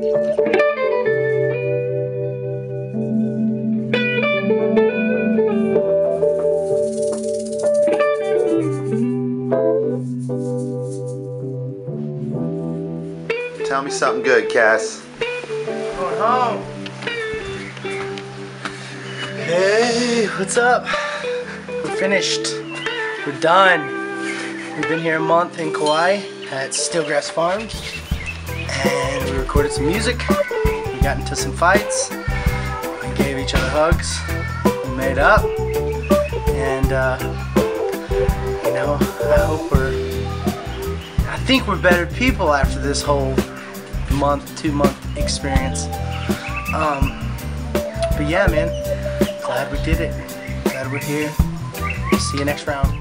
Tell me something good, Cas. Going home. Hey, what's up? We're finished. We're done. We've been here a month in Kauai at Steelgrass Farms, and recorded some music. We got into some fights. We gave each other hugs. We made up, and uh, you know, I hope we're. I think we're better people after this whole month, two month experience. Um, but yeah, man, glad we did it. Glad we're here. See you next round.